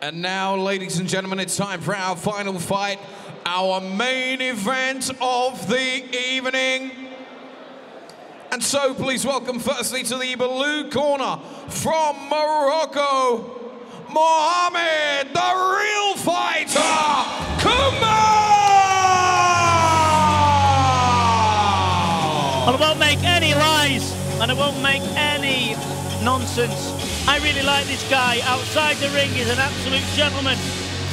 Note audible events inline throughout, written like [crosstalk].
And now, ladies and gentlemen, it's time for our final fight, our main event of the evening. And so, please welcome firstly to the blue corner from Morocco, Mohamed, the real fighter, Khamal! I won't make any lies and I won't make any nonsense. I really like this guy. Outside the ring, he's an absolute gentleman.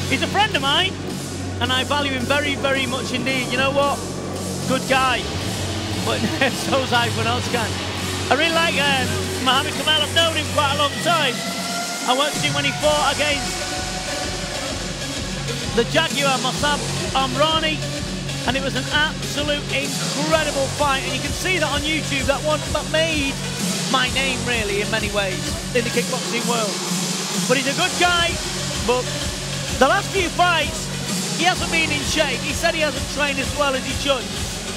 He's a friend of mine, and I value him very, very much indeed. You know what? Good guy. But [laughs] so's Tayfun Ozcan. I really like uh, Mohammed Khamal. I've known him quite a long time. I watched him when he fought against the Jaguar Mossab Amrani and it was an absolute incredible fight and you can see that on YouTube that one that made my name really in many ways in the kickboxing world but he's a good guy but the last few fights he hasn't been in shape he said he hasn't trained as well as he should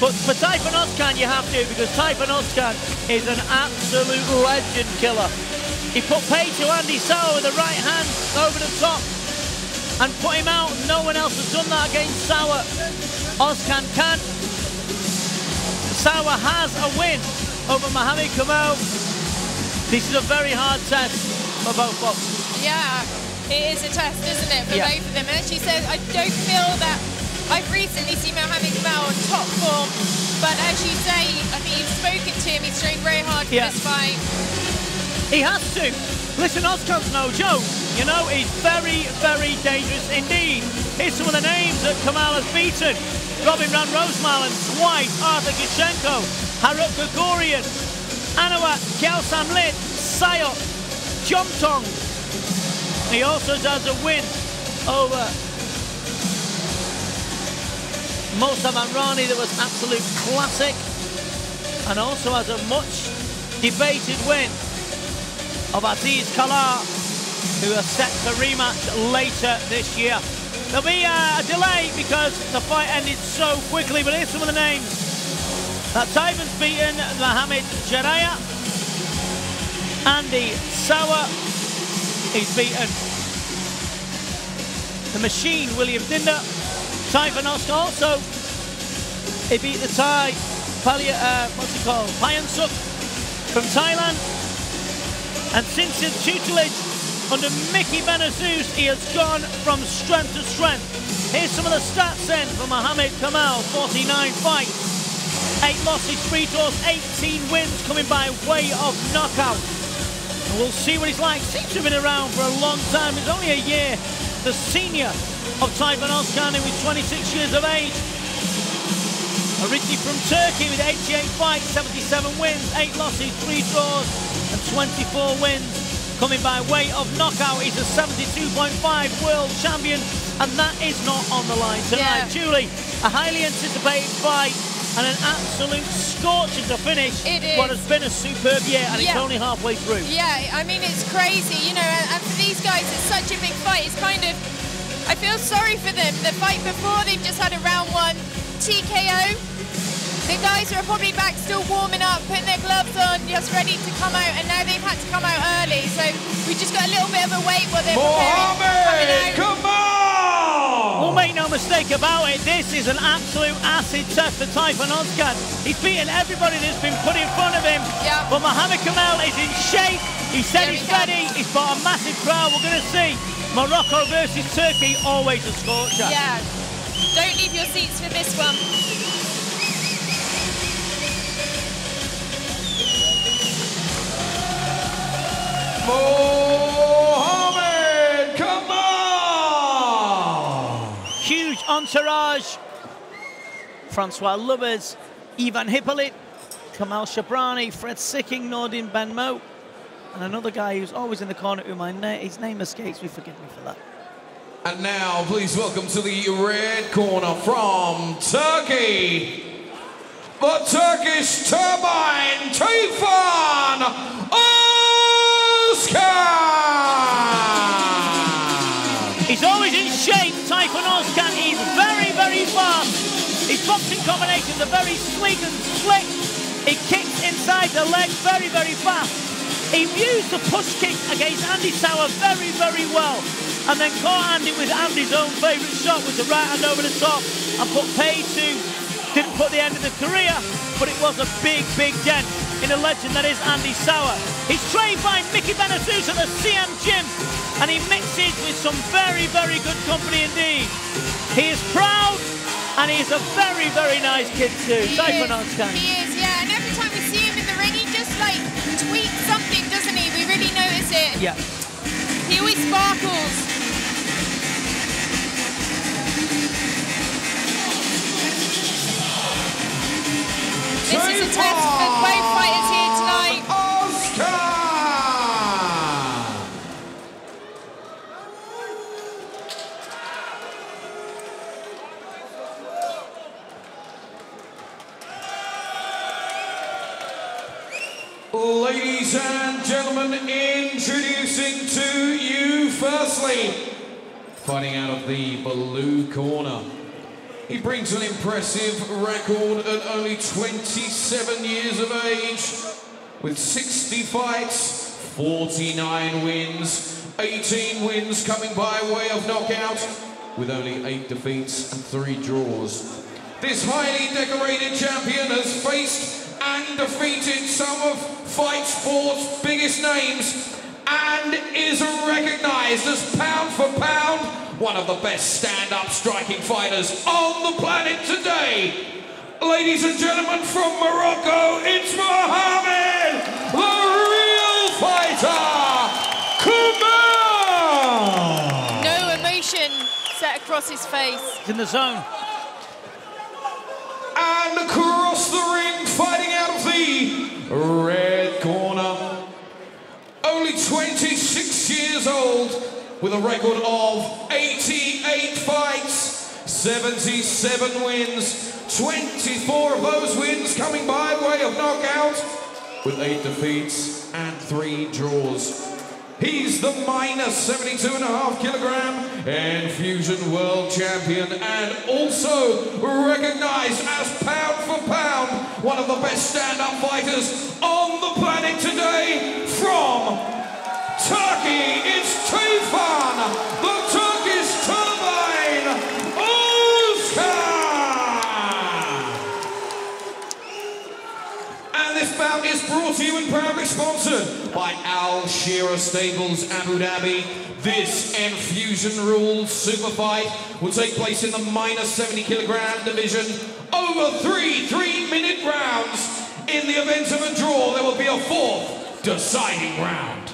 but for Tayfun Ozcan you have to because Tayfun Ozcan is an absolute legend killer he put pay to Andy Souwer with the right hand over the top and put him out. No one else has done that against Souwer. Ozcan can. Souwer has a win over Mohammed Khamal. This is a very hard test for both boxers. Yeah, it is a test, isn't it, for Yeah. both of them? And as she said, I don't feel that I've recently seen Mohammed Khamal on top form, but as you say, I think you've spoken to him, he's trained very hard for Yeah. this fight. He has to. Listen, Ozcan's no joke. You know, he's very, very dangerous indeed. Here's some of the names that Khamal has beaten. Robin Van Roosmalen twice, Arthur Kyshenko, Harut Grigorian, Anawat Kyaosam Lit, Sayot, Jomthong. He also does a win over Mosa Amrani that was absolute classic and also has a much debated win of Aziz Kalar, who are set to rematch later this year. There'll be uh, a delay because the fight ended so quickly, but here's some of the names. That Tayfun's beaten Mohamed Jaraya. Andy Souwer. He's beaten the machine, William Dinder. Tayfun Ozcan also. He beat the Thai, Palia, uh, what's he called? Payan Suk from Thailand. And since his tutelage under Mickey Benazouz, he has gone from strength to strength. Here's some of the stats then for Mohamed Khamal, 49 fights, 8 losses, 3 draws, 18 wins coming by way of knockout. And we'll see what he's like. Seems to have been around for a long time. He's only a year the senior of Tayfun Ozcan, who is 26 years of age. Originally from Turkey with 88 fights, 77 wins, 8 losses, 3 draws, and 24 wins. Coming by way of knockout, he's a 72.5 world champion, and that is not on the line tonight. Yeah. Julie, a highly anticipated fight and an absolute scorcher to finish It is. what has been a superb year, and it's only halfway through. Yeah, I mean, it's crazy, you know, and, and for these guys, it's such a big fight. It's kind of, I feel sorry for them. The fight before, they've just had a round one TKO. The guys are probably back still warming up, putting their gloves on, just ready to come out, and now they've had to come out early. So we just got a little bit of a wait while they're preparing. Mohammed coming out. Khamal! Well, make no mistake about it, this is an absolute acid test for Tayfun Ozcan. He's beaten everybody that's been put in front of him. Yeah. But Mohamed Khamal is in shape. He said Yeah, he's he ready. He's got a massive crowd. We're going to see Morocco versus Turkey, always a scorcher. Yeah. Don't leave your seats for this one. Mohammed entourage. Francois Lubbers, Ivan Hippolyte, Kamal Shabrani, Fred Sicking, Nordin Benmo, and another guy who's always in the corner who my na- his name escapes me. Forgive me for that. And now, please welcome to the red corner from Turkey, the Turkish Turbine, Tayfun Ozcan! Boxing combinations are very sleek and slick. He kicks inside the leg very, very fast. He used the push kick against Andy Souwer very, very well. and then caught Andy with Andy's own favourite shot with the right hand over the top and put Pay to, didn't put the end of the career, but it was a big, big dent in a legend that is Andy Souwer. He's trained by Mickey Benesus at the Siam Gym and he mixes with some very, very good company indeed. He is proud and he's a very, very nice kid too. He Tayfun is, Ozcan. he is, yeah. And every time we see him in the ring, he just like tweaks something, doesn't he? We really notice it. Yeah. He always sparkles. This is a test for both fighters here gentlemen, introducing to you firstly, fighting out of the blue corner. He brings an impressive record at only 27 years of age, with 60 fights, 49 wins, 18 wins coming by way of knockout, with only 8 defeats and 3 draws. This highly decorated champion has faced and defeated some of fight sport's biggest names and is recognized as pound for pound one of the best stand-up striking fighters on the planet today. Ladies and gentlemen from Morocco, it's Mohammed, the real fighter, Kumar! No emotion set across his face. He's in the zone. And across the red corner, only 26 years old, with a record of 88 fights, 77 wins, 24 of those wins coming by way of knockout, with 8 defeats and 3 draws. He's the minus 72 and a half kilogram Enfusion world champion and also recognized as best stand-up fighters on the planet today from Turkey. It's Tayfun, the Turkish Turbine. And this bout is brought to you and proudly sponsored by Al Shearer Stables Abu Dhabi. This Enfusion Rules Super Fight will take place in the minus 70 kilogram division over three three-minute rounds. In the event of a draw, there will be a fourth deciding round.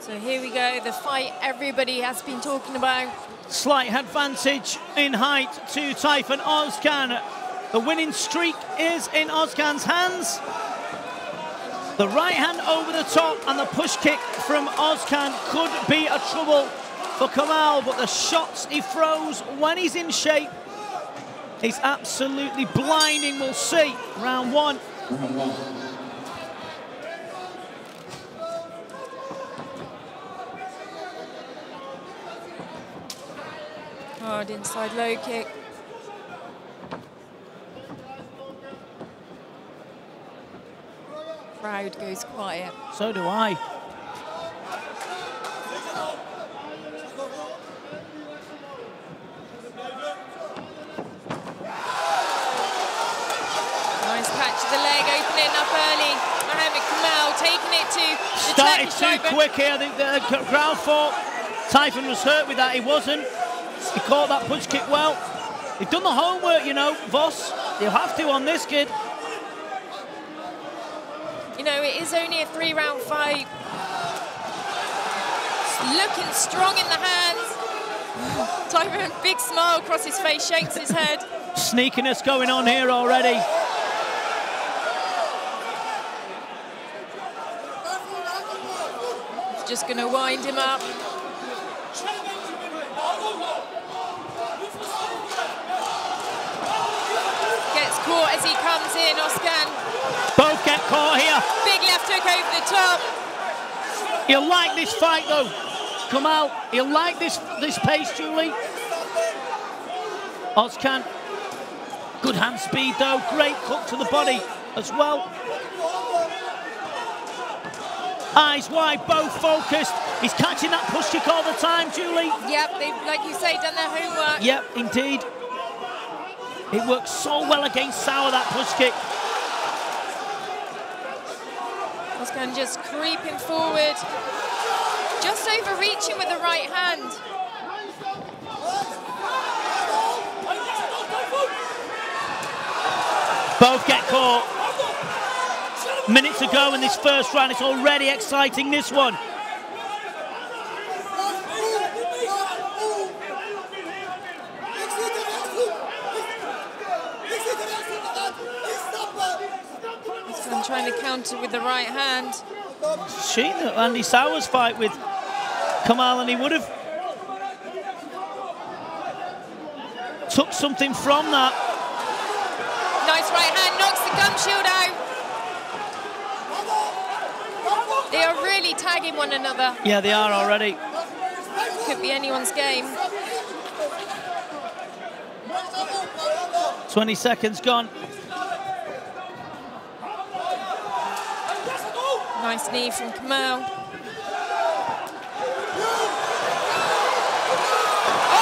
So here we go, the fight everybody has been talking about. Slight advantage in height to Tayfun Ozcan. The winning streak is in Ozcan's hands. The right hand over the top and the push kick from Ozcan could be a trouble for Khamal, but the shots he throws when he's in shape, he's absolutely blinding. We'll see. Round one. Hard inside low kick. Crowd goes quiet. So do I. Nice patch of the leg opening up early. Mohamed Khamal taking it to the Started too quick here. I think the ground thought Tayfun was hurt with that. He wasn't. He caught that punch kick well. He's done the homework, you know, Voss. He'll have to on this kid. You know, it is only a three round fight. Looking strong in the hands. [sighs] Tayfun, big smile across his face, shakes his head. Sneakiness going on here already. Just going to wind him up. Gets caught as he comes in, Ozcan. Both get caught here. Big left hook over the top. He'll like this fight though. Come out. He'll like this this pace, Julie. Ozcan. Good hand speed though. Great hook to the body as well. Eyes wide, both focused. He's catching that push kick all the time, Julie. Yep, they've, like you say, done their homework. Yep, indeed. It works so well against Souwer, that push kick. Ozcan just creeping forward. Just overreaching with the right hand. Both get caught. Minutes ago in this first round, it's already exciting, this one. Ozcan trying to counter with the right hand. Seen that Andy Souwer's fight with Khamal, and he would have took something from that. Nice right hand, knocks the gum shield out. They are really tagging one another. Yeah, they are already. Could be anyone's game. 20 seconds gone. Nice knee from Khamal.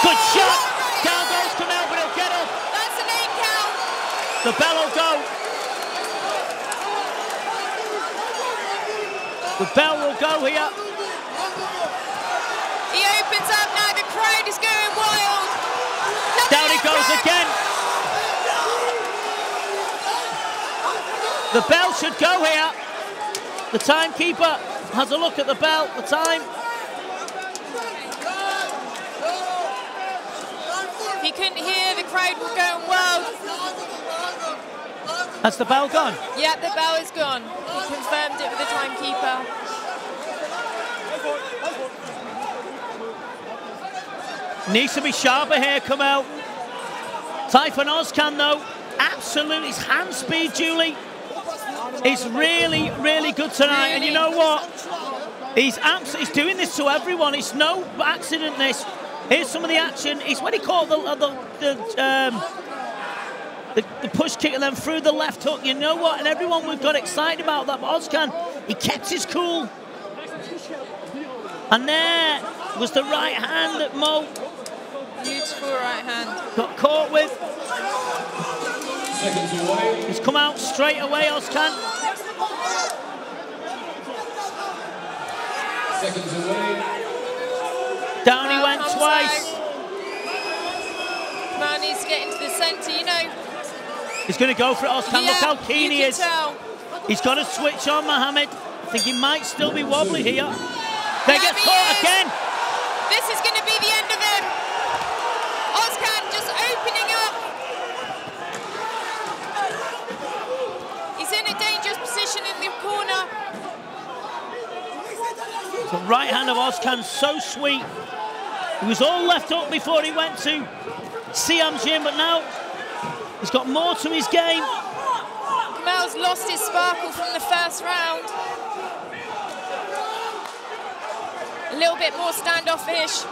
Good shot. Down goes Khamal, but he'll get up. That's an eight count. The bell will go. The bell will go here. He opens up now. The crowd is going wild. Another Down he goes hook. again. The bell should go here. The timekeeper has a look at the bell, the time. He couldn't hear. The crowd was going wild. Has the bell gone? Yeah, the bell is gone. Confirmed it with the timekeeper. Needs to be sharper here, Khamal. Tayfun Ozcan, though, absolutely, his hand speed, Julie, is really, really good tonight. And you know what? He's abs- he's doing this to everyone. It's no accident, this. Here's some of the action. It's when he caught the, the, the, um, the, the push kick and then through the left hook. You know what? And everyone we've got excited about that. But Ozcan, he kept his cool. And there was the right hand that Mo Beautiful right hand. got caught with. Seconds away. He's come out straight away, Ozcan. Seconds away. Down he went twice. out. Khamal needs to get into the centre. You know, He's going to go for it, Ozcan. Look how keen he is. Tell. He's got to switch on Mohammed. I think he might still be wobbly here. They get caught is. again. This is going to be the end of him. Ozcan just opening up. He's in a dangerous position in the corner. The right hand of Ozcan so sweet. He was all left up before he went to Siam Gym, but now he's got more to his game. Khamal's lost his sparkle from the first round. A little bit more standoffish.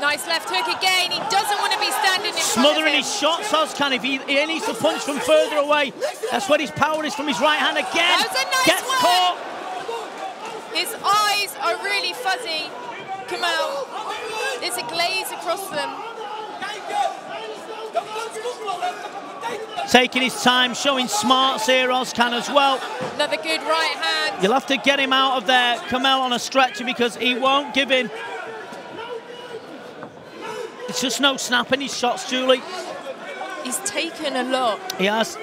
Nice left hook again. He doesn't want to be standing in front Smothering of him. his shots, Ozcan. If he, he needs to punch from further away, that's where his power is from his right hand again. That was a nice Gets one. caught. His eyes are really fuzzy. Khamal. There's a glaze across them. Taking his time, showing smarts here, Ozcan as well. Another good right hand. You'll have to get him out of there, Khamal on a stretcher, because he won't give in. It's just no snapping his shots, Julie. He's taken a lot. He has.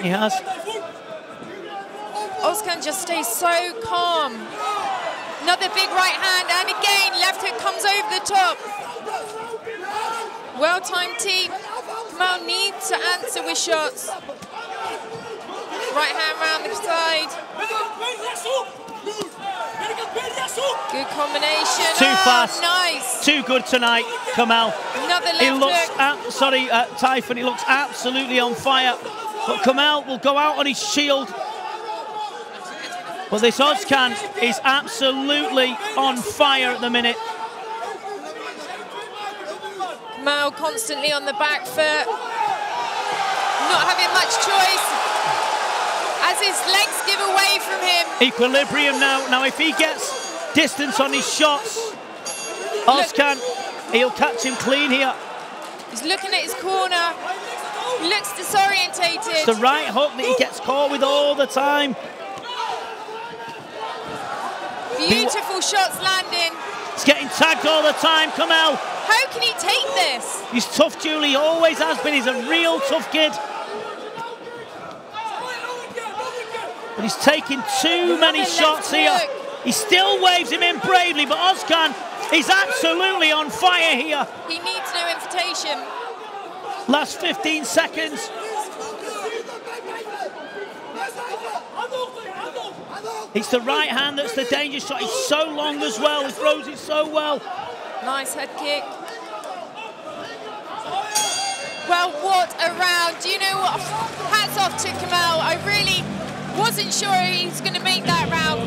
He has. Ozcan just stays so calm. Another big right hand, and again, left hook comes over the top. Well timed team. Khamal needs to answer with shots. Right hand round the side. Good combination. Too oh, fast. Nice. Too good tonight, Khamal. Another left He looks, hook. sorry, uh, Tayfun, he looks absolutely on fire. But Khamal will go out on his shield. But this Ozcan is absolutely on fire at the minute. Khamal constantly on the back foot, not having much choice as his legs give away from him. Equilibrium now. Now, if he gets distance on his shots, Ozcan, he'll catch him clean here. He's looking at his corner, looks disorientated. It's the right hook that he gets caught with all the time. Beautiful shots landing. He's getting tagged all the time, Khamal. How can he take this? He's tough, Julie. Always has been. He's a real tough kid. But he's taking too many shots here. hook. He still waves him in bravely, but Ozcan is absolutely on fire here. He needs no invitation. Last 15 seconds. It's the right hand that's the danger shot. It's so long as well. He throws it so well. Nice head kick. Well, what a round. Do you know what? Hats off to Khamal. I really wasn't sure he was going to make that round.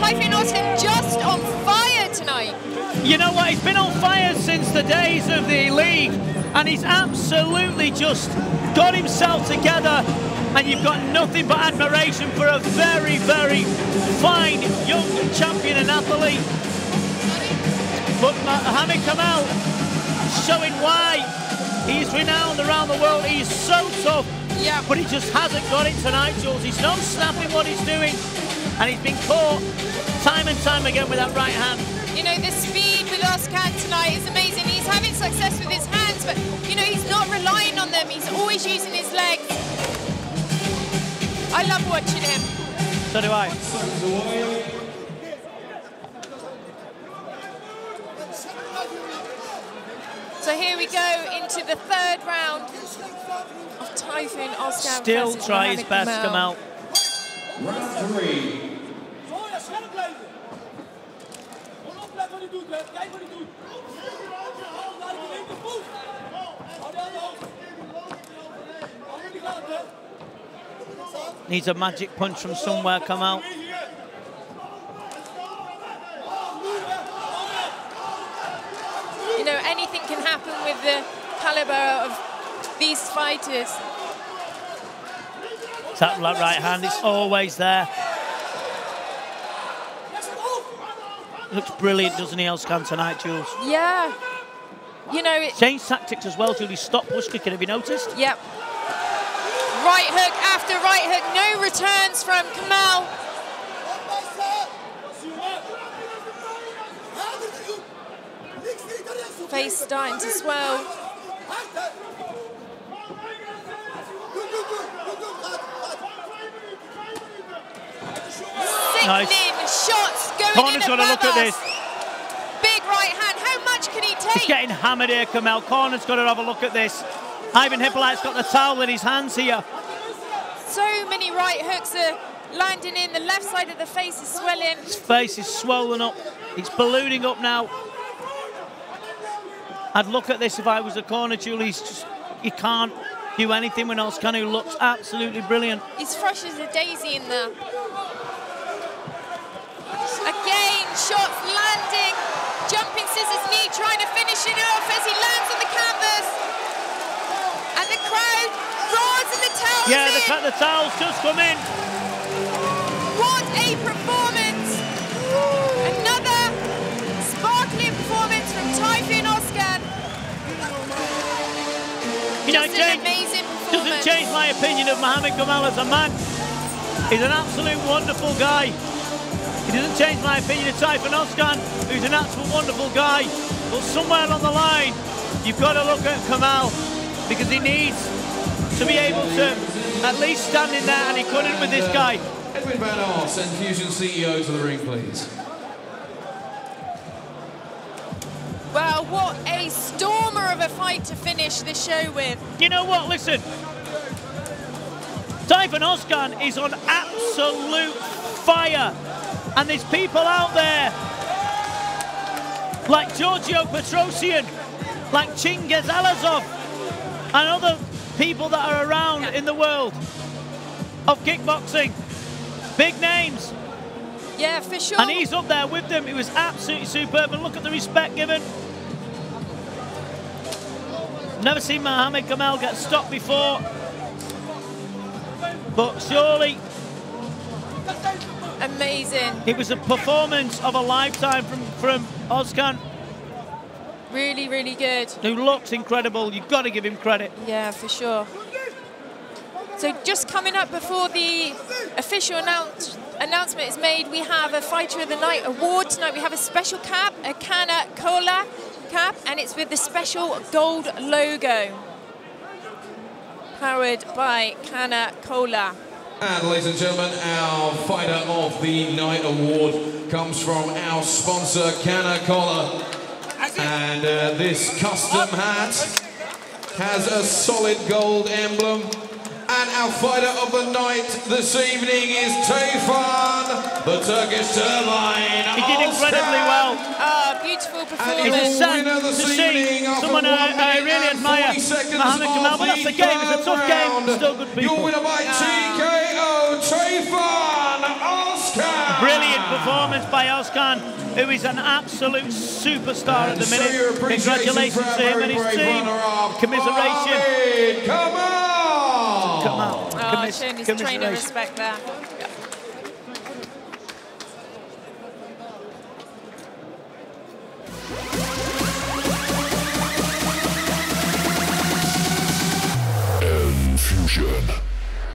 Tayfun Ozcan just on fire tonight. You know what? He's been on fire since the days of the league, and he's absolutely just got himself together. And you've got nothing but admiration for a very, very fine young champion and athlete. But Mohamed Khamal showing why he's renowned around the world. He's so tough, Yeah. but he just hasn't got it tonight, Jules. He's not snapping what he's doing, and he's been caught time and time again with that right hand. You know, the speed with Ozcan tonight is amazing. He's having success with his hands, but, you know, he's not relying on them. He's always using his legs. I love watching him. So do I. So here we go into the third round of Tayfun Ozcan. Still versus try his Mohamed best, Khamal. Khamal. Round three. Needs a magic punch from somewhere, come out. You know, anything can happen with the caliber of these fighters. Tap That right hand, it's always there. Looks brilliant, doesn't he, Elskan, tonight, Jules? Yeah. You know, it, Change tactics as well, Julie. Stop push kicking, have you noticed? yep. Right hook after right hook. No returns from Khamal. Face starting to swell. Nice. Sickening shots going Corner's got to look at this. Big right hand. How much can he take? He's getting hammered here, Khamal. Corner's got to have a look at this. Ivan Hippolyte's got the towel in his hands here. So many right hooks are landing in. The left side of the face is swelling. His face is swollen up. It's ballooning up now. I'd look at this if I was a corner, Julie. Just, he can't do anything when Ozcan, who looks absolutely brilliant. He's fresh as a daisy in there. Again, shots landing. Jumping scissors knee, trying to finish it off as he lands on the canvas. And the crowd roars and the towels Yeah, the, the towels just come in. What a performance! Another sparkling performance from Tayfun Ozcan. You know, Just change- amazing doesn't change my opinion of Mohamed Khamal as a man. He's an absolute wonderful guy. It doesn't change my opinion of Tayfun Ozcan, who's an absolute wonderful guy. But somewhere along the line, you've got to look at Khamal because he needs to be able to at least stand in there, and he couldn't with this guy. Edwin Van Os and Fusion CEO to the ring, please. Well, what a stormer of a fight to finish the show with. You know what? Listen. Tayfun Ozcan is on absolute fire. And there's people out there like Giorgio Petrosyan, like Chingiz Allazov, and other people that are around in the world of kickboxing. Big names. Yeah, for sure. And he's up there with them. It was absolutely superb. And look at the respect given. Never seen Mohamed Gamal get stopped before. But surely Amazing. it was a performance of a lifetime from, from Ozcan, Really, really good. who looks incredible. You've got to give him credit. Yeah, for sure. So just coming up before the official announce, announcement is made, we have a Fighter of the Night award tonight. We have a special cap, a Cana Cola cap, and it's with the special gold logo. Powered by Cana Cola. And ladies and gentlemen, our Fighter of the Night award comes from our sponsor, Canacola. And uh, this custom hat has a solid gold emblem. And our Fighter of the Night this evening is Tayfun, the Turkish Turbine. He did incredibly well. Ah, beautiful It's a performance. sad winner to this see evening after someone I, one I minute really admire, 40 seconds Mohamed of Gamal. But that's the the game. It's a tough third game. Still good people. Your winner by TKO, performance by Ozcan, who is an absolute superstar and at the minute. Congratulations to him and his team. Commiseration. Come on! Come on. Oh, showing his trainer respect there. Yeah.